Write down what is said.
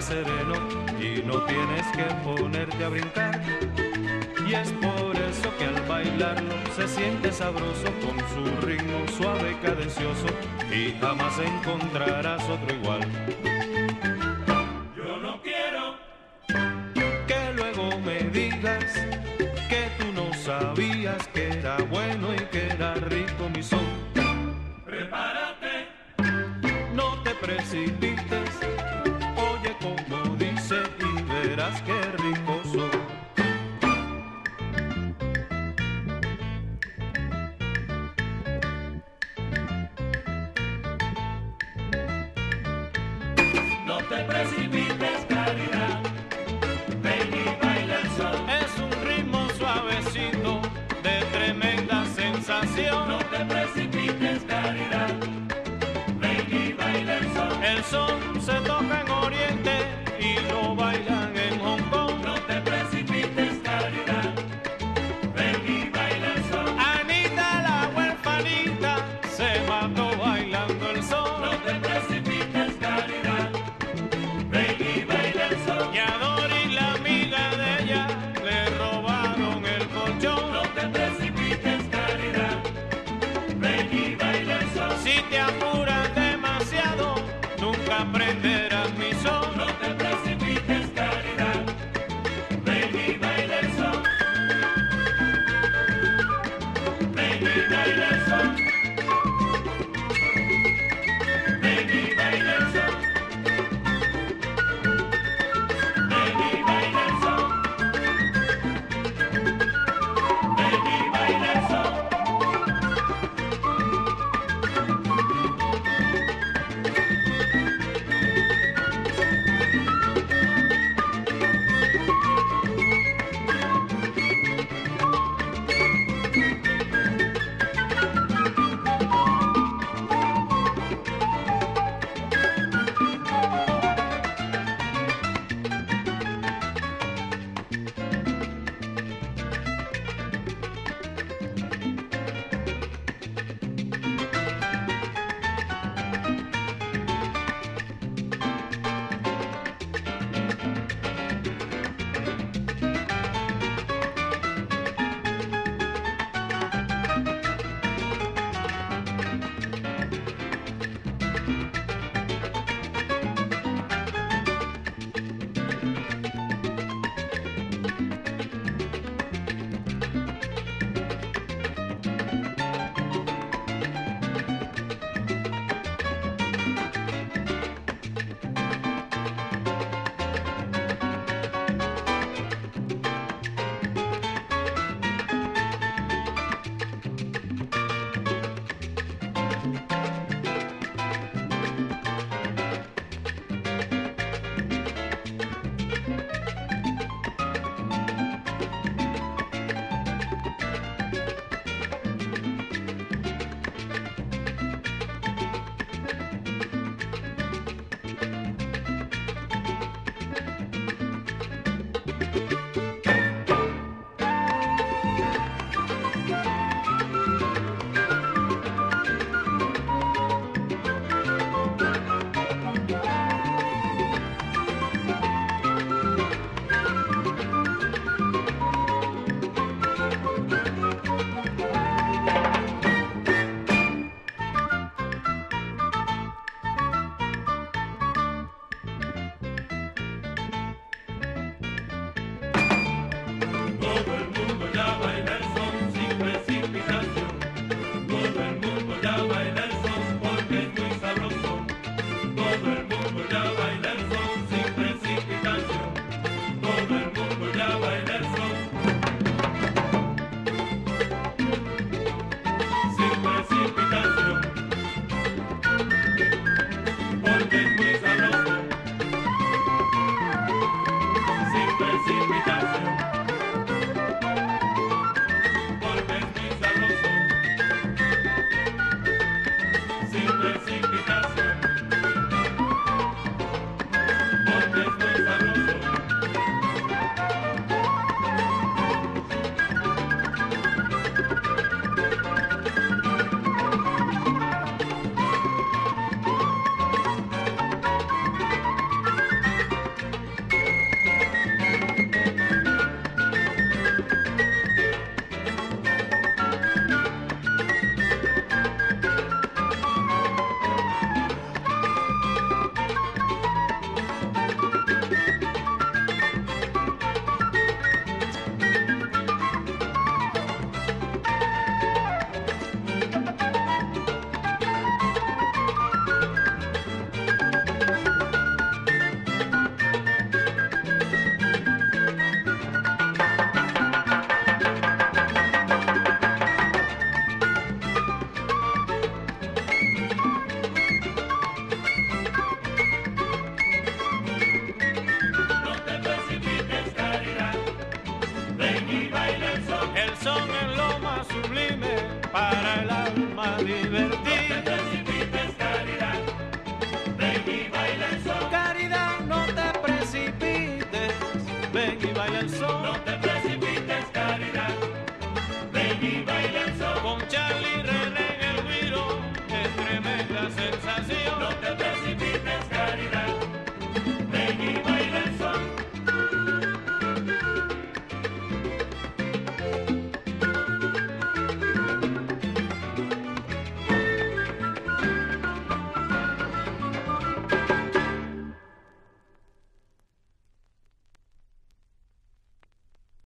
sereno y no tienes que ponerte a brincar. Y es por eso que al bailarlo se siente sabroso con su ritmo suave y cadencioso y jamás encontrarás otro igual. Yo no quiero que luego me digas que tú no sabías que era bueno y que era rico mi son. Prepárate, no te precipites até.